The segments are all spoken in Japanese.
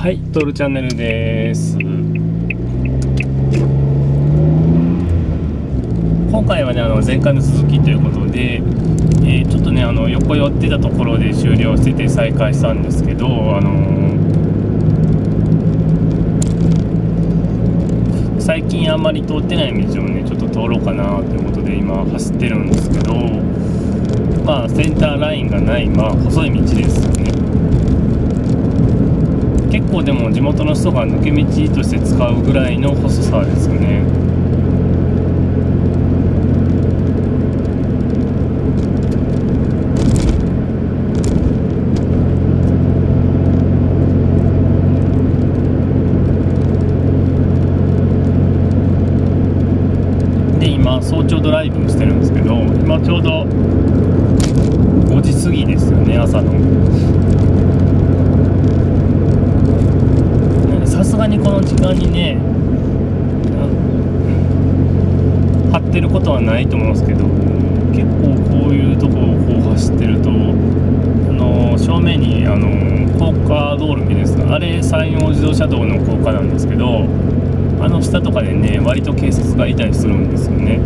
はい、トールチャンネルです。今回はね、あの前回の続きということで、えーちょっとね、あの横寄ってたところで終了してて再開したんですけど、あのー最近あんまり通ってない道をね、ちょっと通ろうかなということで今走ってるんですけど、まあセンターラインがない、まあ細い道ですよね。結構でも地元の人が抜け道として使うぐらいの細さですよね。で今早朝ドライブしてるんですけど今ちょうど5時過ぎですよね朝のさすがにこの時間にね張ってることはないと思うんですけど結構こういうとこをこう走ってるとあの正面にあの高架道路見ですかあれ山陽自動車道の高架なんですけどあの下とかでね割と警察がいたりするんですよね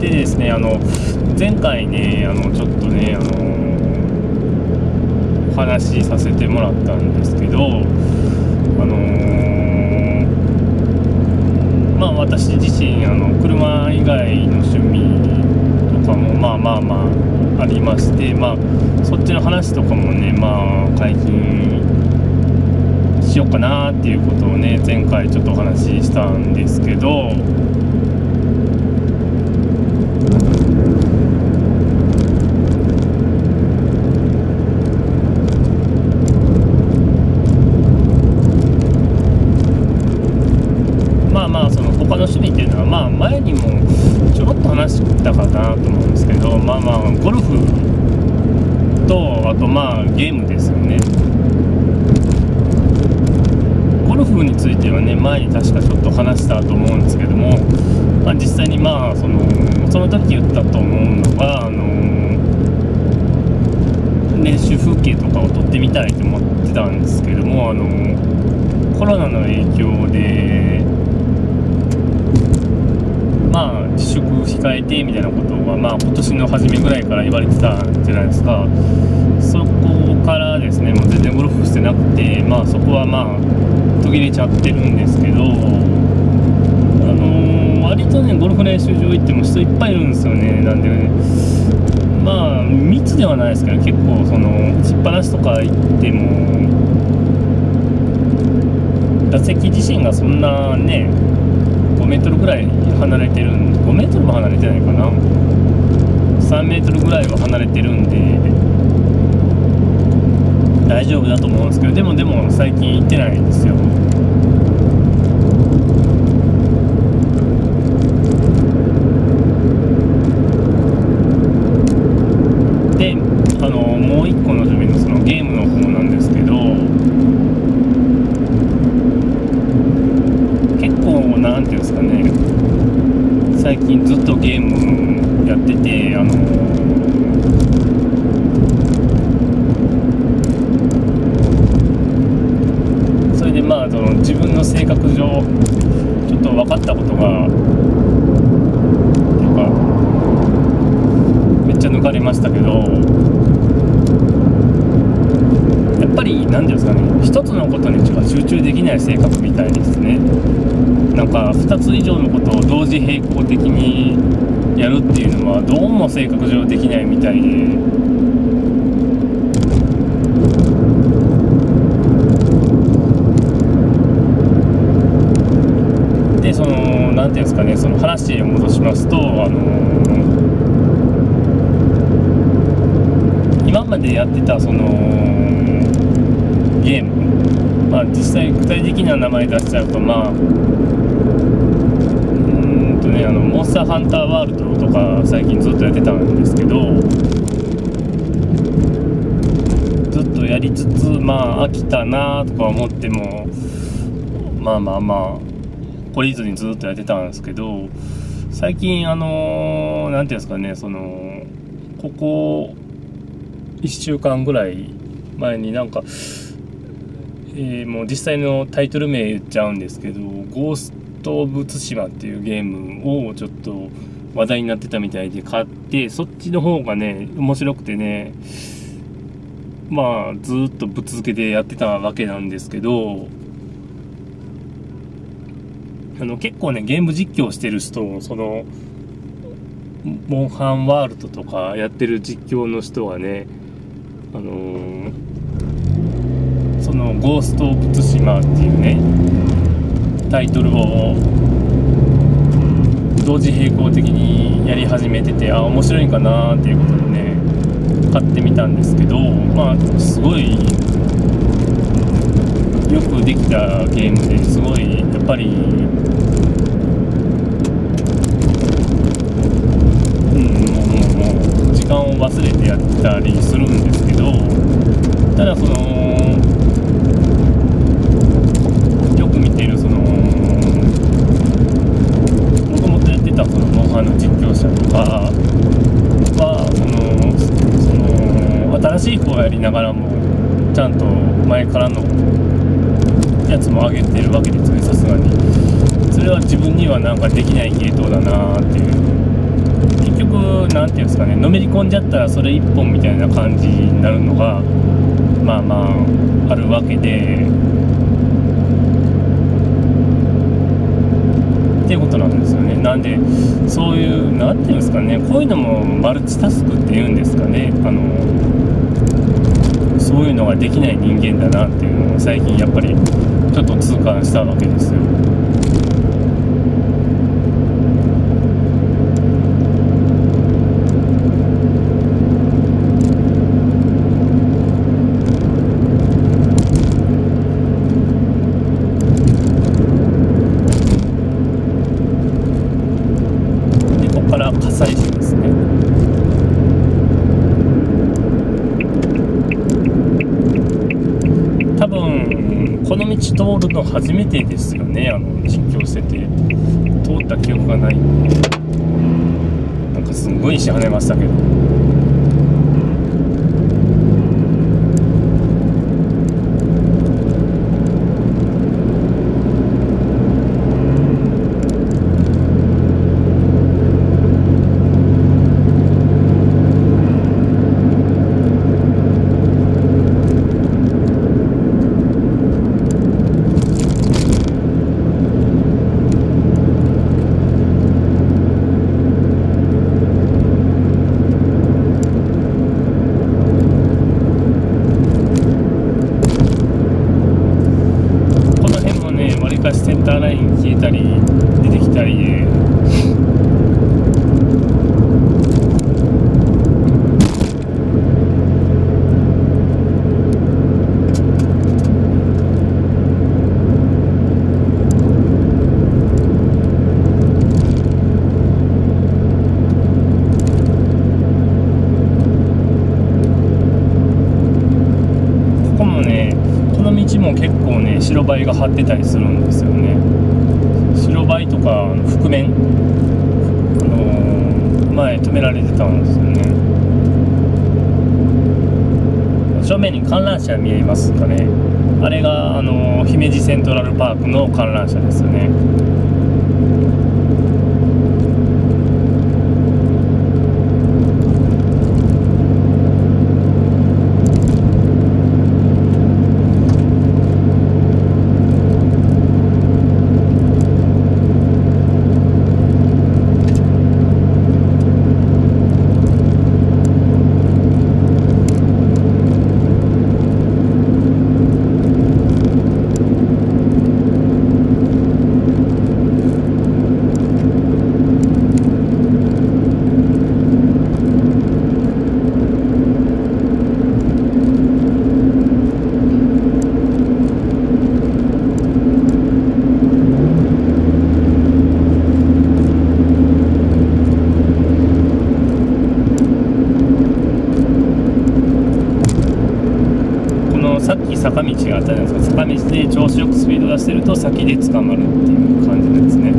でですねあの前回ねあのちょっとねあのお話しさせてもらったんですけどあのまあ私自身あの車以外の趣味とかもまあまあまあありましてまあそっちの話とかもねまあ解禁しようかなっていうことをね前回ちょっとお話ししたんですけどまあまあその他の趣味っていうのはまあ前にもちょろっと話したかなと思うんですけどまあまあゴルフとあとまあゲームですよねゴルフについてはね前に確かちょっと話したと思うんですけども、まあ、実際にまあそのその時言ったと思うのがあの練習風景とかを撮ってみたいと思ってたんですけどもあのコロナの影響でまあ自粛控えてみたいなことが、まあ、今年の初めぐらいから言われてたんじゃないですか。そこからですねもう全然ゴルフしてなくてまあそこはまあ途切れちゃってるんですけどあの割とねゴルフ練習場行っても人いっぱいいるんですよねなんでね。まあ密ではないですけど結構その打ちっぱなしとか行っても打席自身がそんなね5メートルぐらい離れてるん5メートルも離れてないかな。3メートルぐらいは離れてるんで大丈夫だと思うんですけどでもでも最近行ってないんですよ。であのもう一個の趣味のそのゲームの方なんですけど結構なんていうんですかね最近ずっとゲームやっててあのそれでまあその自分の性格上ちょっと分かったことがっていうかめっちゃ抜かれましたけどやっぱり何ていうんですかね一つのことにしか集中できない性格みたいですね。なんか2つ以上のことを同時並行的にやるっていうのはどうも性格上できないみたいで。でその何ていうんですかねその話を戻しますとあの今までやってたそのゲームまあ実際具体的な名前出しちゃうとまあうーんとねあのモンスターハンターワールドとか最近ずっとやってたんですけどずっとやりつつまあ飽きたなとか思ってもまあまあまあ懲りずにずっとやってたんですけど最近あの何ていうんですかねそのここ1週間ぐらい前になんか、えー、もう実際のタイトル名言っちゃうんですけど「ゴースト・オブ・ツシマ」っていうゲームをちょっと話題になってたみたいで買ってそっちの方がね面白くてねまあずっとぶっ続けてやってたわけなんですけどあの結構ねゲーム実況してる人そのモンハンワールドとかやってる実況の人はねあのー、その「ゴースト・オブ・ツシマ」っていうねタイトルを同時並行的にやり始めててあ面白いんかなっていうことでね買ってみたんですけどまあすごいよくできたゲームですごいやっぱりうんもうもう時間を忘れてやったりするんですただそのよく見てるそのもともとやってたそのモンハンの実況者とかはそのその新しい子をやりながらもちゃんと前からのやつも上げてるわけですねさすがに。それは自分にはなんかできない系統だなっていう。結局何ていうんですかねのめり込んじゃったらそれ一本みたいな感じになるのがまあまああるわけで。っていうことなんですよね。なんでそういう何ていうんですかね。こういうのもマルチタスクっていうんですかね。あのそういうのができない人間だなっていうのを最近やっぱりちょっと痛感したわけですよ。通るの初めてですよね。あの実況してて。通った記憶がない。んでなんかすんごい石跳ねましたけど。消えたり出てきたりで、ここもねこの道も結構ね白バイが張ってたりするんですよね。白バイとか覆面、あのー、前止められてたんですよね。正面に観覧車見えますかね。あれが、あのー、姫路セントラルパークの観覧車ですよね。坂道があったじゃないですか坂道で調子よくスピード出してると先で捕まるっていう感じですね。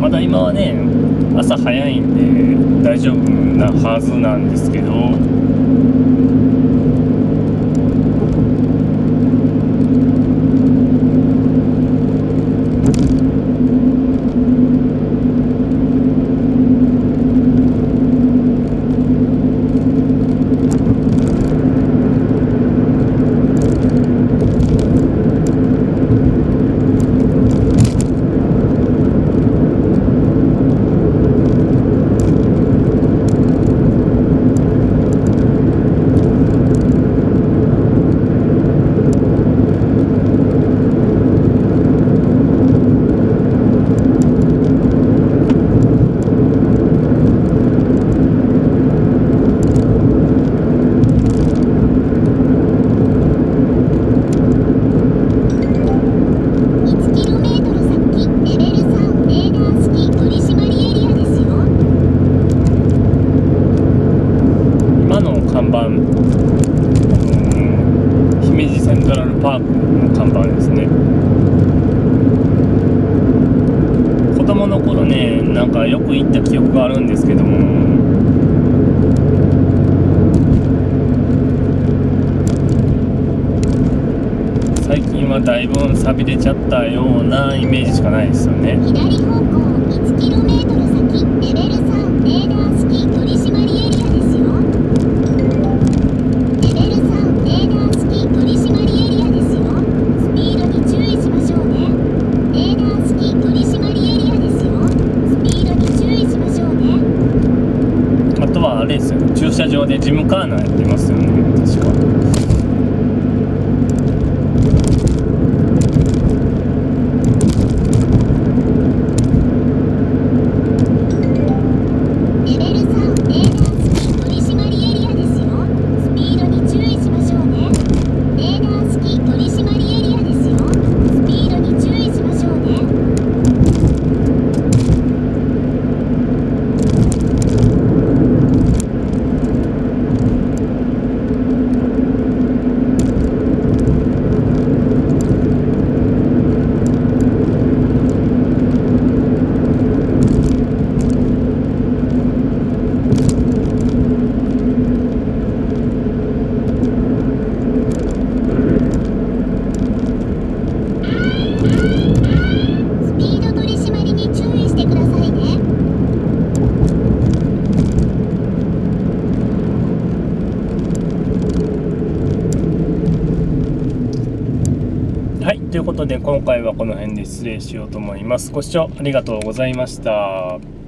まだ今はね朝早いんで大丈夫なはずなんですけどは、うん、姫路セントラルパークの看板ですね。子供の頃ねなんかよく行った記憶があるんですけども。最近はだいぶ錆びれちゃったようなイメージしかないですよね。左方向先レベル3レーダー式取締エリアですよレベル3レーダー式取締エリアですよスピードに注意しましょうねレーダー式取締エリアですよスピードに注意しましょうねあとはあれですよ駐車場でジムカーナーやってますよね確か。ことで今回はこの辺で失礼しようと思います。ご視聴ありがとうございました。